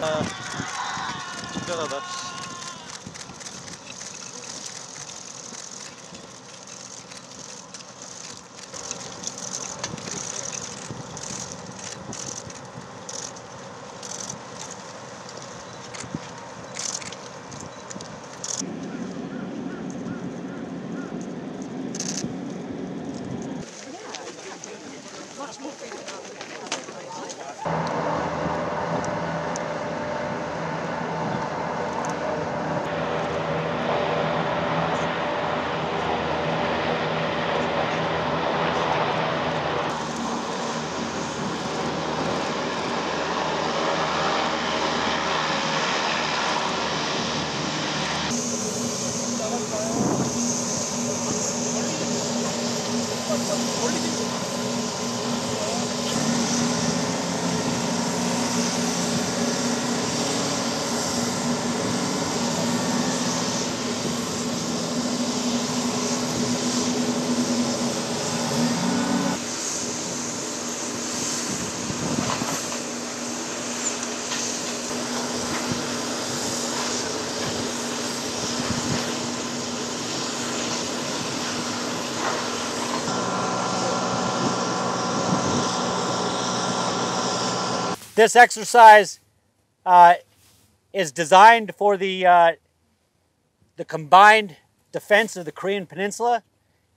Canadá. 아, 신기 This exercise uh, is designed for the uh, the combined defense of the Korean Peninsula,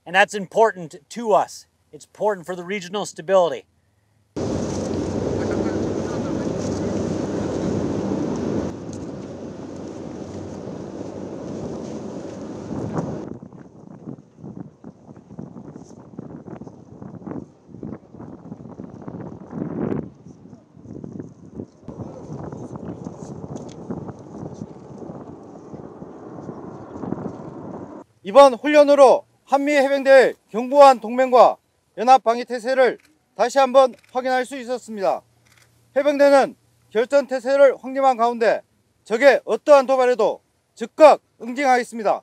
and that's important to us. It's important for the regional stability. 이번 훈련으로 한미 해병대의 견고한 동맹과 연합 방위 태세를 다시 한번 확인할 수 있었습니다. 해병대는 결전 태세를 확립한 가운데 적의 어떠한 도발에도 즉각 응징하겠습니다.